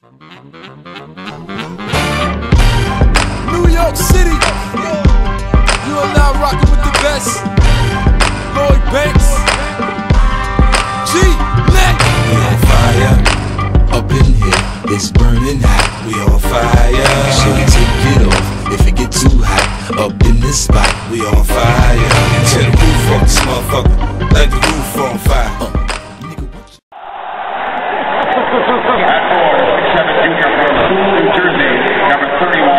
New York City, you are now rocking with the best. Lloyd Banks, G Neck. We on fire up in here. It's burning hot. We on fire. Should we take it off if it get too hot? Up in this spot, we on fire. Tear the roof off this motherfucker. Let the roof on fire. Uh, nigga, what School, New Jersey, number 31,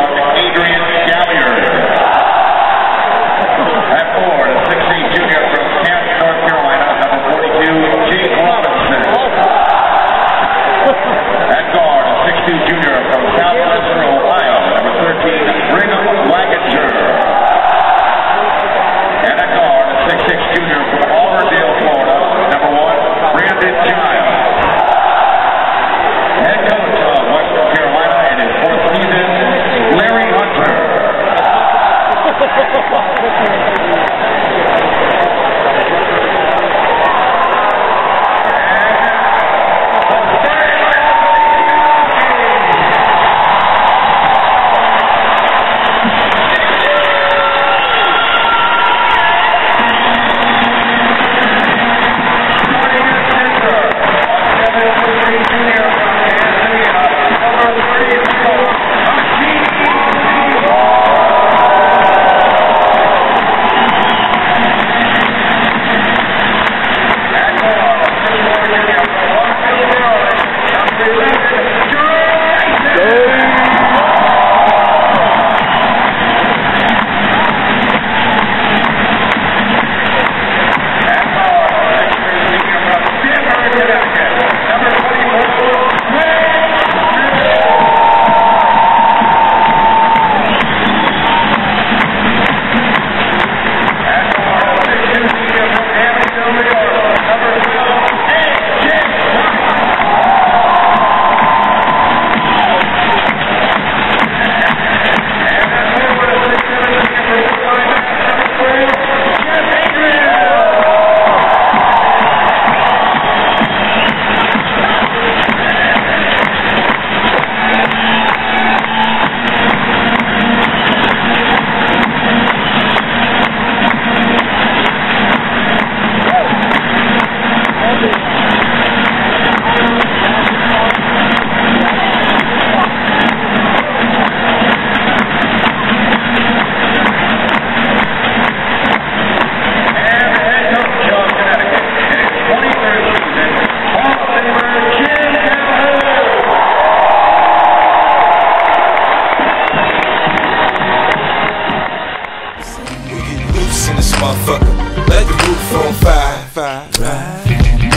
motherfucker. Let the roof on fire. fire.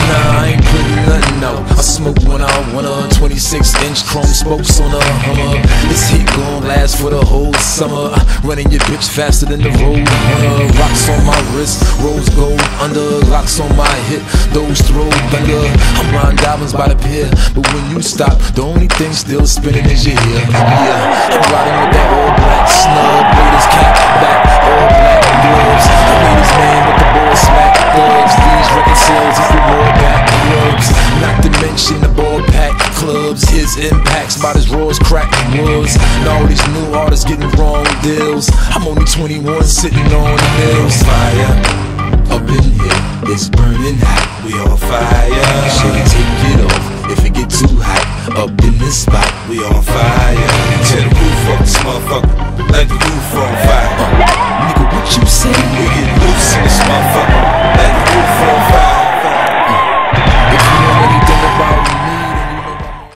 Nah, I ain't putting nothing out. I smoke when I want a 26 inch chrome spokes on a Hummer. This heat gon' last for the whole summer. Running your bitch faster than the road runner. Rocks on my wrist, rose gold under. Locks on my hip, those throw thunder. I'm riding diamonds by the pier, but when you stop, the only thing still spinning is your ear. Yeah, I'm riding with that all black snub, His impacts about as raw as crack. And all these new artists getting wrong deals. I'm only 21 sitting on the hills. Fire up in here. It's burning hot. We on fire. Should we take it off if it get too hot? Up in this spot, we on fire. Tear the roof off this motherfucker. Let the roof on fire. Uh, Nigga, what you say?